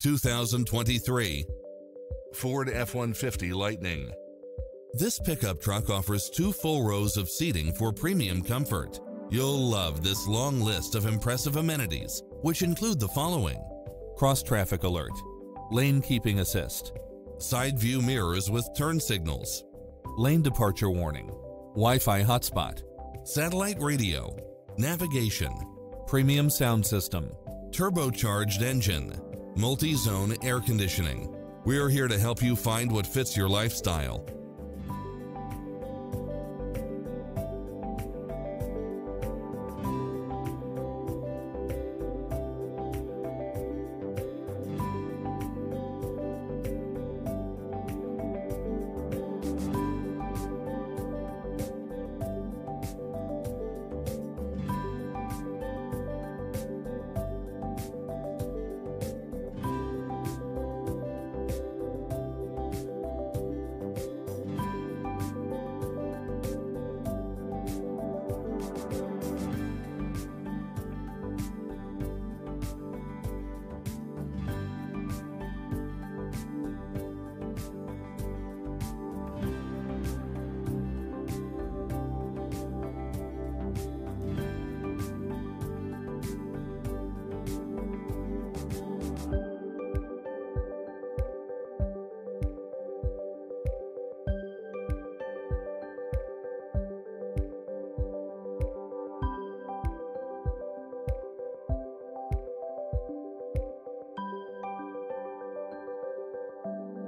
2023 Ford F-150 Lightning. This pickup truck offers two full rows of seating for premium comfort. You'll love this long list of impressive amenities, which include the following. Cross-traffic alert, lane keeping assist, side view mirrors with turn signals, lane departure warning, Wi-Fi hotspot, satellite radio, navigation, premium sound system, turbocharged engine, multi-zone air conditioning. We are here to help you find what fits your lifestyle